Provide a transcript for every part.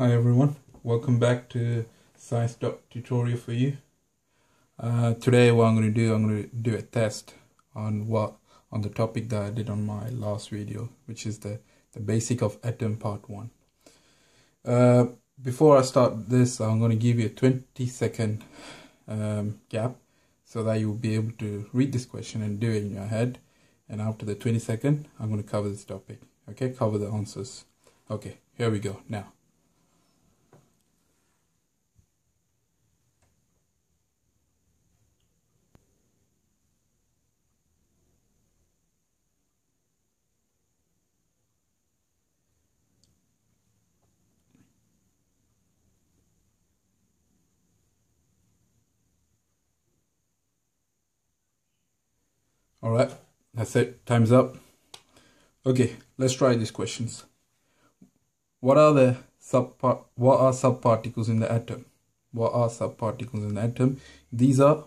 Hi everyone, welcome back to Science Doc tutorial for you. Uh, today what I'm going to do, I'm going to do a test on what on the topic that I did on my last video, which is the, the basic of atom part 1. Uh, before I start this, I'm going to give you a 20 second um, gap so that you'll be able to read this question and do it in your head. And after the 20 second, I'm going to cover this topic. Okay, cover the answers. Okay, here we go now. All right, that's it. Time's up. Okay, let's try these questions. What are the subpart? What are subparticles in the atom? What are subparticles in the atom? These are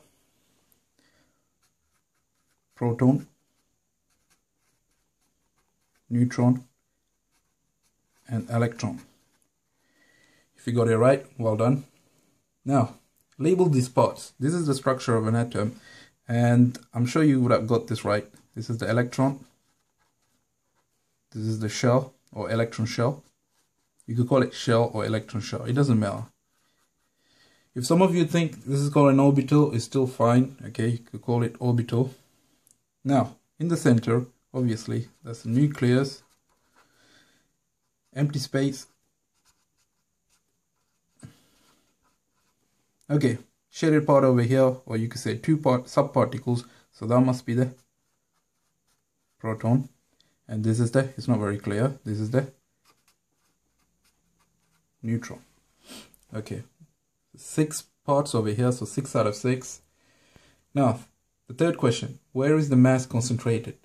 proton, neutron, and electron. If you got it right, well done. Now, label these parts. This is the structure of an atom and I'm sure you would have got this right. This is the electron. This is the shell or electron shell. You could call it shell or electron shell. It doesn't matter. If some of you think this is called an orbital, it's still fine. Okay, you could call it orbital. Now, in the center, obviously, that's the nucleus. Empty space. Okay, shaded part over here or you could say two part subparticles. So that must be the proton. And this is the it's not very clear this is the neutron. Okay. Six parts over here so six out of six. Now the third question where is the mass concentrated?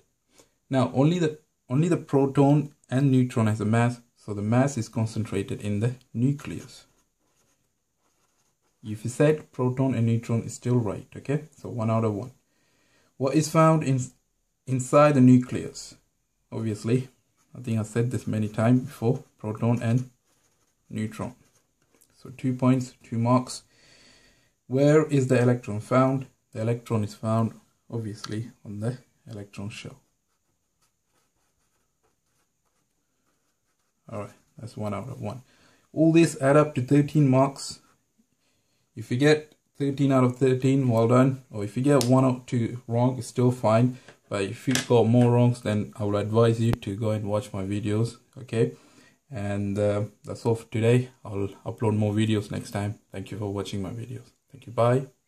Now only the only the proton and neutron has a mass so the mass is concentrated in the nucleus if you said proton and neutron is still right, okay? So one out of one. What is found in inside the nucleus? Obviously, I think I said this many times before, proton and neutron. So two points, two marks. Where is the electron found? The electron is found, obviously, on the electron shell. Alright, that's one out of one. All this add up to 13 marks if you get 13 out of 13, well done. Or if you get one or two wrong, it's still fine. But if you got more wrongs, then I would advise you to go and watch my videos. Okay. And uh, that's all for today. I'll upload more videos next time. Thank you for watching my videos. Thank you. Bye.